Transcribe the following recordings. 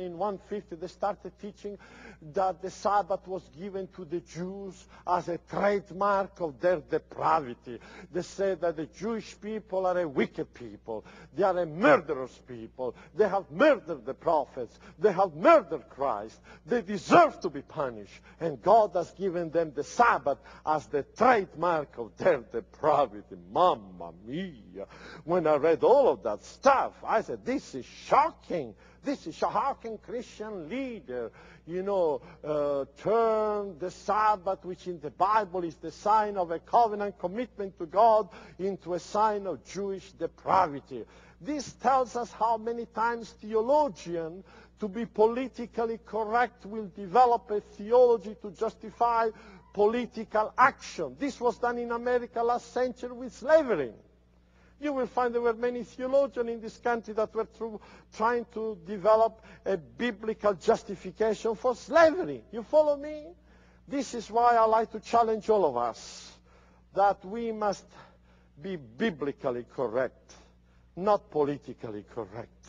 in 150, they started teaching that the Sabbath was given to the Jews as a trademark of their depravity. They said that the Jewish people are a wicked people. They are a murderous people. They have murdered the prophets. They have murdered Christ. They deserve to be punished. And God has given them the Sabbath as the trademark of their depravity. Mamma mia. When I read all of that stuff, I said, this is shocking. This is how can Christian leader, you know, uh, turn the Sabbath, which in the Bible is the sign of a covenant commitment to God, into a sign of Jewish depravity. This tells us how many times theologian, to be politically correct, will develop a theology to justify political action. This was done in America last century with slavery. You will find there were many theologians in this country that were through, trying to develop a biblical justification for slavery. You follow me? This is why I like to challenge all of us that we must be biblically correct, not politically correct.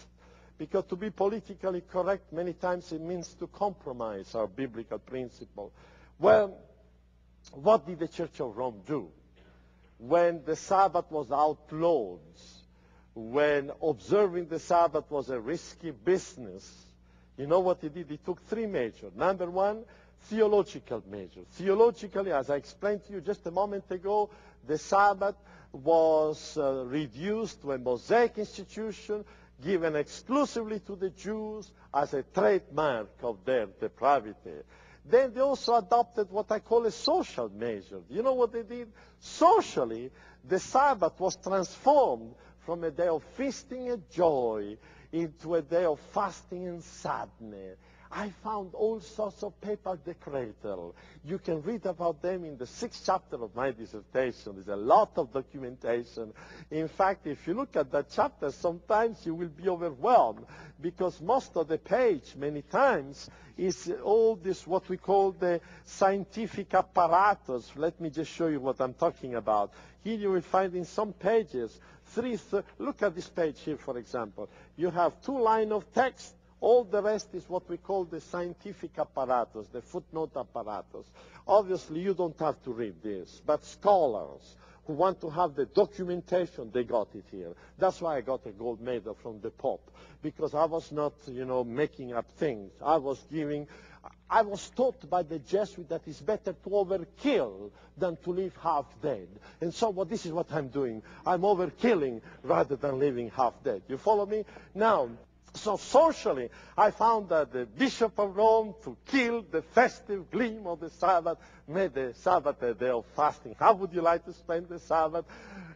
Because to be politically correct, many times it means to compromise our biblical principle. Well, what did the Church of Rome do? When the Sabbath was outlawed, when observing the Sabbath was a risky business, you know what he did? He took three measures. Number one, theological measures. Theologically, as I explained to you just a moment ago, the Sabbath was uh, reduced to a Mosaic institution given exclusively to the Jews as a trademark of their depravity. Then they also adopted what I call a social measure. You know what they did? Socially, the Sabbath was transformed from a day of feasting and joy into a day of fasting and sadness. I found all sorts of papal decretal. You can read about them in the sixth chapter of my dissertation. There's a lot of documentation. In fact, if you look at that chapter, sometimes you will be overwhelmed because most of the page, many times, is all this what we call the scientific apparatus. Let me just show you what I'm talking about. Here you will find in some pages, three, th look at this page here, for example. You have two line of text all the rest is what we call the scientific apparatus, the footnote apparatus. Obviously, you don't have to read this, but scholars who want to have the documentation, they got it here. That's why I got a gold medal from the Pope, because I was not, you know, making up things. I was giving, I was taught by the Jesuit that it's better to overkill than to live half dead. And so this is what I'm doing. I'm overkilling rather than living half dead. You follow me? Now, so socially, I found that the Bishop of Rome, to kill the festive gleam of the Sabbath, made the Sabbath a day of fasting. How would you like to spend the Sabbath?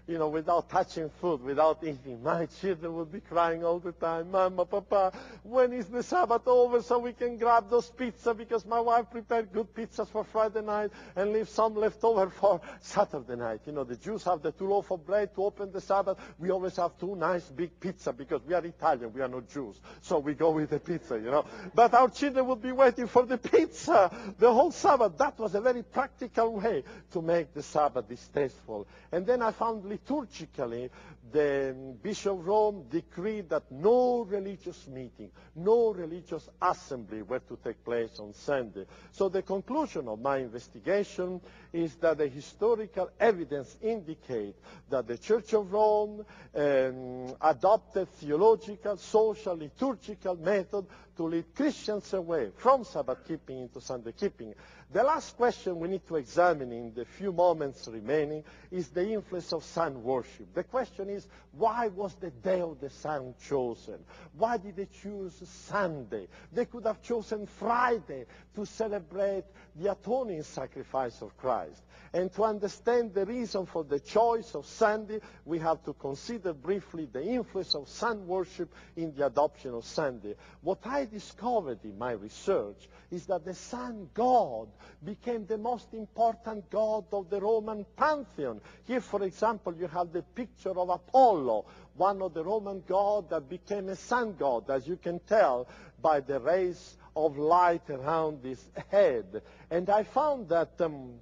You know, without touching food, without eating. My children would be crying all the time, Mama, Papa, when is the Sabbath over so we can grab those pizza because my wife prepared good pizzas for Friday night and leave some left over for Saturday night. You know, the Jews have the two loaf of bread to open the Sabbath. We always have two nice big pizza because we are Italian, we are not Jews. So we go with the pizza, you know. But our children would be waiting for the pizza the whole Sabbath. That was a very practical way to make the Sabbath distasteful. And then I found liturgically, the Bishop of Rome decreed that no religious meeting, no religious assembly were to take place on Sunday. So the conclusion of my investigation is that the historical evidence indicate that the Church of Rome um, adopted theological, social, liturgical method to lead Christians away from Sabbath keeping into Sunday keeping. The last question we need to examine in the few moments remaining is the influence of sun worship. The question is, why was the day of the sun chosen? Why did they choose Sunday? They could have chosen Friday to celebrate the atoning sacrifice of Christ. And to understand the reason for the choice of Sunday, we have to consider briefly the influence of sun worship in the adoption of Sunday. What I discovered in my research is that the sun god became the most important god of the Roman pantheon. Here, for example, you have the picture of Apollo, one of the Roman gods that became a sun god, as you can tell by the rays of light around his head. And I found that um,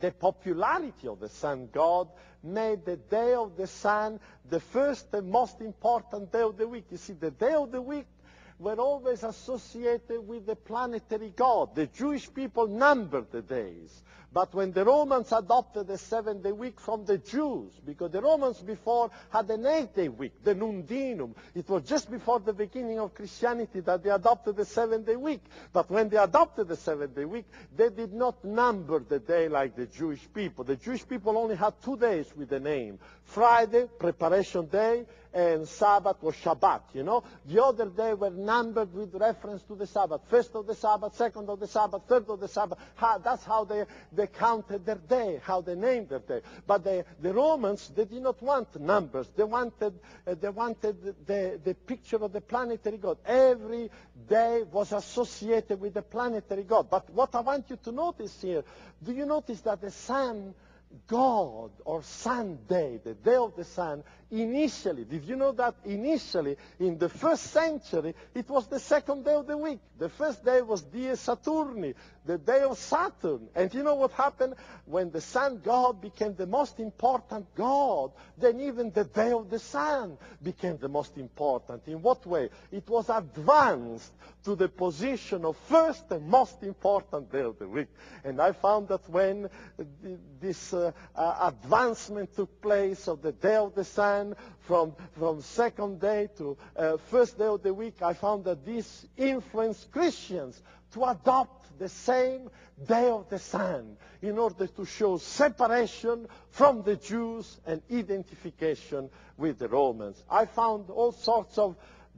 the popularity of the sun god made the day of the sun the first and most important day of the week. You see, the day of the week were always associated with the planetary god. The Jewish people numbered the days. But when the Romans adopted the seven-day week from the Jews, because the Romans before had an eight-day week, the Nundinum, it was just before the beginning of Christianity that they adopted the seven-day week. But when they adopted the seven-day week, they did not number the day like the Jewish people. The Jewish people only had two days with the name. Friday, preparation day, and Sabbath was Shabbat, you know. The other day were numbered with reference to the Sabbath. First of the Sabbath, second of the Sabbath, third of the Sabbath. How, that's how they, they counted their day, how they named their day. But the, the Romans, they did not want numbers. They wanted, uh, they wanted the, the picture of the planetary God. Every day was associated with the planetary God. But what I want you to notice here, do you notice that the sun God or Sunday, the day of the sun, initially, did you know that initially, in the first century, it was the second day of the week. The first day was Dies Saturni, the day of Saturn. And you know what happened? When the sun god became the most important god, then even the day of the sun became the most important. In what way? It was advanced to the position of first and most important day of the week. And I found that when this uh, uh, advancement took place of the day of the sun from, from second day to uh, first day of the week, I found that this influenced Christians to adopt the same day of the sun in order to show separation from the Jews and identification with the Romans. I found all sorts of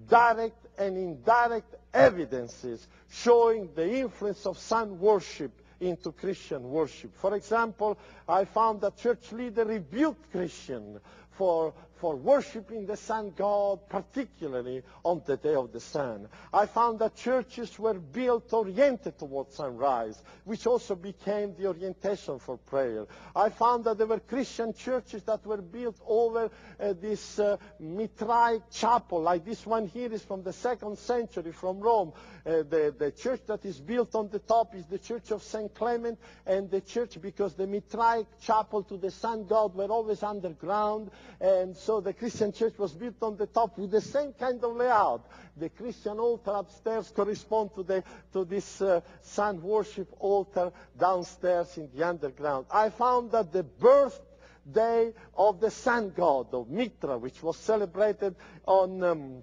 direct and indirect evidences showing the influence of sun worship into Christian worship. For example, I found that church leader rebuked Christian for for worshiping the sun god, particularly on the day of the sun. I found that churches were built oriented towards sunrise, which also became the orientation for prayer. I found that there were Christian churches that were built over uh, this uh, Mithraic chapel, like this one here is from the second century from Rome. Uh, the, the church that is built on the top is the church of St. Clement, and the church, because the Mithraic chapel to the sun god were always underground, and so the Christian church was built on the top with the same kind of layout. The Christian altar upstairs correspond to, the, to this uh, sun worship altar downstairs in the underground. I found that the birthday of the sun god of Mithra, which was celebrated on um,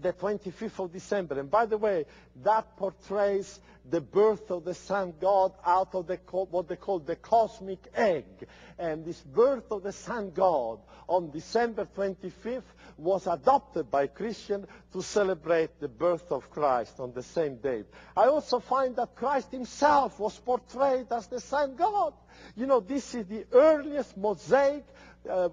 the 25th of December. And by the way, that portrays the birth of the sun god out of the, what they call the cosmic egg. And this birth of the sun god on December 25th was adopted by Christians to celebrate the birth of Christ on the same day. I also find that Christ himself was portrayed as the sun god. You know, this is the earliest mosaic uh,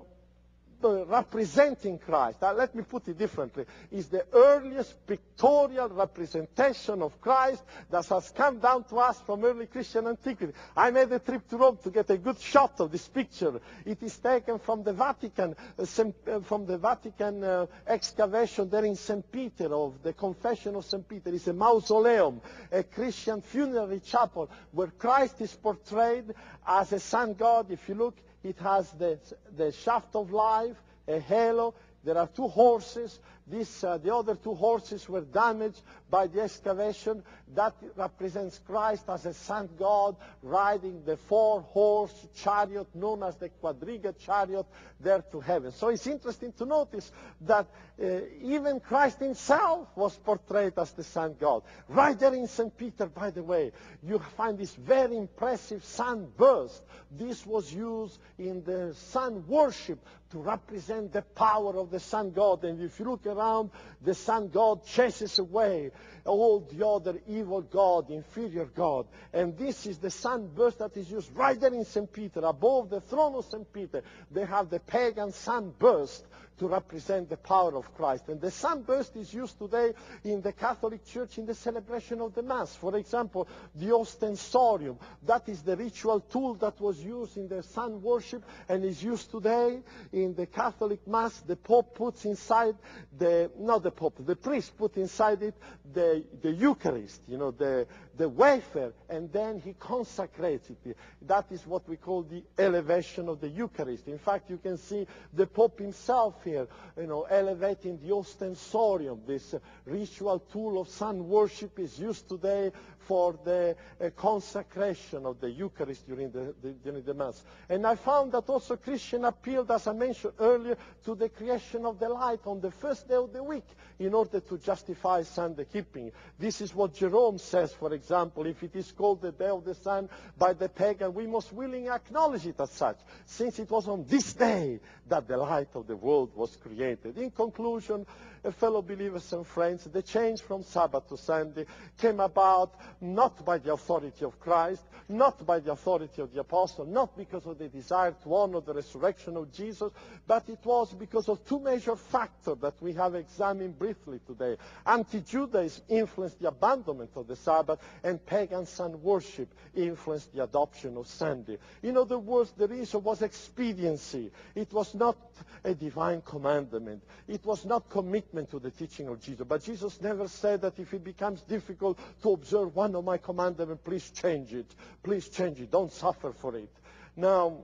representing Christ, uh, let me put it differently, is the earliest pictorial representation of Christ that has come down to us from early Christian antiquity. I made a trip to Rome to get a good shot of this picture. It is taken from the Vatican, uh, uh, from the Vatican uh, excavation there in St. Peter of the Confession of St. Peter. It's a mausoleum, a Christian funerary chapel where Christ is portrayed as a sun god. If you look, it has the, the shaft of life, a halo. There are two horses. This, uh, the other two horses were damaged by the excavation. That represents Christ as a sun god riding the four-horse chariot known as the quadriga chariot there to heaven. So it's interesting to notice that uh, even Christ himself was portrayed as the sun god. Right there in St. Peter, by the way, you find this very impressive sunburst. This was used in the sun worship to represent the power of the sun god. And if you look around, the sun god chases away all the other evil god, inferior god. And this is the sunburst that is used right there in St. Peter, above the throne of St. Peter. They have the pagan sunburst to represent the power of Christ. And the sunburst is used today in the Catholic Church in the celebration of the Mass. For example, the ostensorium. That is the ritual tool that was used in the sun worship and is used today in the Catholic Mass. The Pope puts inside the, not the Pope, the priest put inside it the, the Eucharist, you know, the, the wafer, and then he consecrates it. That is what we call the elevation of the Eucharist. In fact, you can see the Pope himself here, you know, elevating the ostensorium, this uh, ritual tool of sun worship is used today for the uh, consecration of the Eucharist during the, the, during the Mass. And I found that also Christian appealed, as I mentioned earlier, to the creation of the light on the first day of the week in order to justify Sunday keeping. This is what Jerome says, for example, if it is called the day of the sun by the pagan, we must willingly acknowledge it as such, since it was on this day that the light of the world was created. In conclusion, uh, fellow believers and friends, the change from Sabbath to Sunday came about not by the authority of Christ, not by the authority of the apostle, not because of the desire to honor the resurrection of Jesus, but it was because of two major factors that we have examined briefly today. Anti-Judaism influenced the abandonment of the Sabbath, and pagan sun worship influenced the adoption of Sunday. In other words, the reason was expediency. It was not a divine commandment. It was not commitment to the teaching of Jesus. But Jesus never said that if it becomes difficult to observe one of my commandments, please change it. Please change it. Don't suffer for it. Now,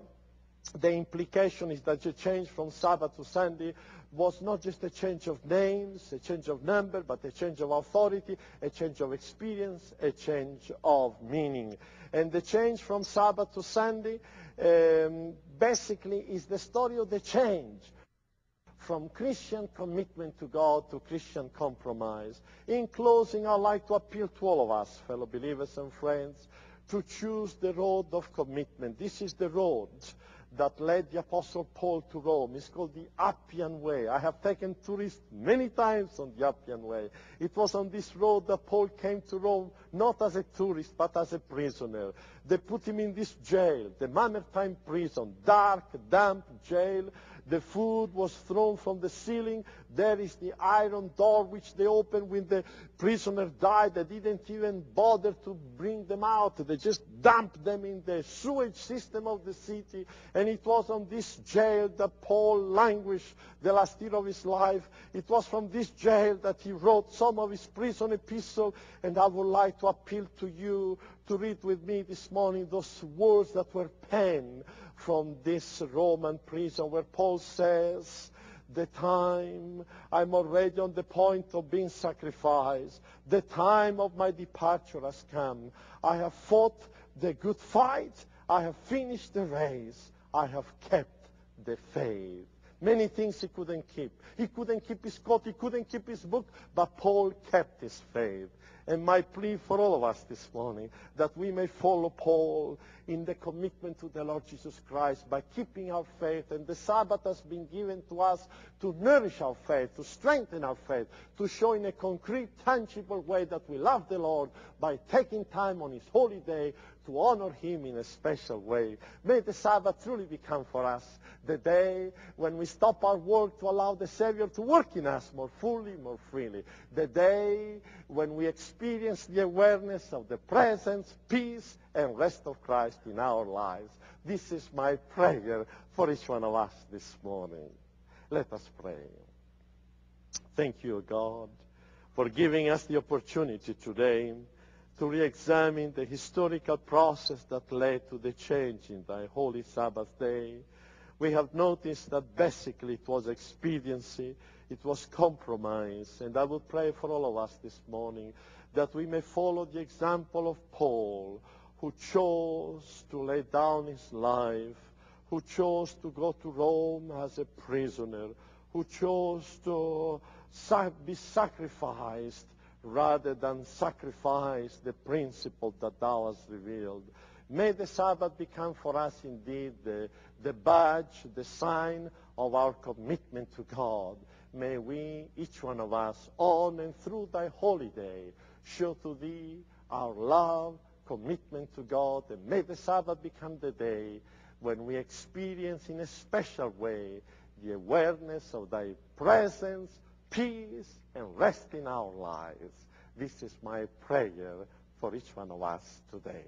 the implication is that the change from Sabbath to Sunday was not just a change of names, a change of number, but a change of authority, a change of experience, a change of meaning. And the change from Sabbath to Sunday um, basically is the story of the change from Christian commitment to God to Christian compromise. In closing, I'd like to appeal to all of us, fellow believers and friends, to choose the road of commitment. This is the road that led the Apostle Paul to Rome. It's called the Appian Way. I have taken tourists many times on the Appian Way. It was on this road that Paul came to Rome, not as a tourist, but as a prisoner. They put him in this jail, the Mamertine prison, dark, damp jail. The food was thrown from the ceiling. There is the iron door which they opened when the prisoner died. They didn't even bother to bring them out. They just dumped them in the sewage system of the city. And it was on this jail that Paul languished the last year of his life. It was from this jail that he wrote some of his prison epistles. And I would like to appeal to you to read with me this morning those words that were penned from this Roman prison where Paul says, the time I'm already on the point of being sacrificed. The time of my departure has come. I have fought the good fight. I have finished the race. I have kept the faith. Many things he couldn't keep. He couldn't keep his coat. He couldn't keep his book. But Paul kept his faith. And my plea for all of us this morning, that we may follow Paul in the commitment to the Lord Jesus Christ by keeping our faith. And the Sabbath has been given to us to nourish our faith, to strengthen our faith, to show in a concrete, tangible way that we love the Lord by taking time on his holy day to honor him in a special way. May the Sabbath truly become for us the day when we stop our work to allow the Savior to work in us more fully, more freely. The day when we experience the awareness of the presence, peace, and rest of Christ in our lives. This is my prayer for each one of us this morning. Let us pray. Thank you, God, for giving us the opportunity today to re-examine the historical process that led to the change in thy holy Sabbath day. We have noticed that basically it was expediency, it was compromise, and I would pray for all of us this morning that we may follow the example of Paul, who chose to lay down his life, who chose to go to Rome as a prisoner, who chose to be sacrificed rather than sacrifice the principle that thou hast revealed. May the Sabbath become for us indeed the, the badge, the sign of our commitment to God. May we, each one of us, on and through thy holy day, show to thee our love, commitment to God, and may the Sabbath become the day when we experience in a special way the awareness of thy presence, peace, and rest in our lives. This is my prayer for each one of us today.